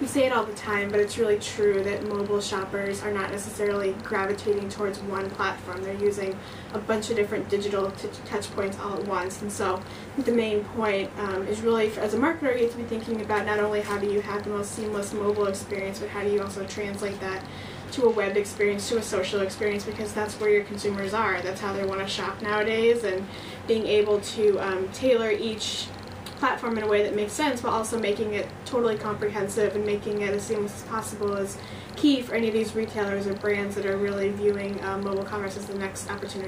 we say it all the time, but it's really true that mobile shoppers are not necessarily gravitating towards one platform. They're using a bunch of different digital t- touch points all at once. And so the main point um, is really, for, as a marketer, you have to be thinking about not only how do you have the most seamless mobile experience, but how do you also translate that to a web experience, to a social experience, because that's where your consumers are. That's how they want to shop nowadays. And being able to um, tailor each platform in a way that makes sense while also making it totally comprehensive and making it as seamless as possible is key for any of these retailers or brands that are really viewing um, mobile commerce as the next opportunity.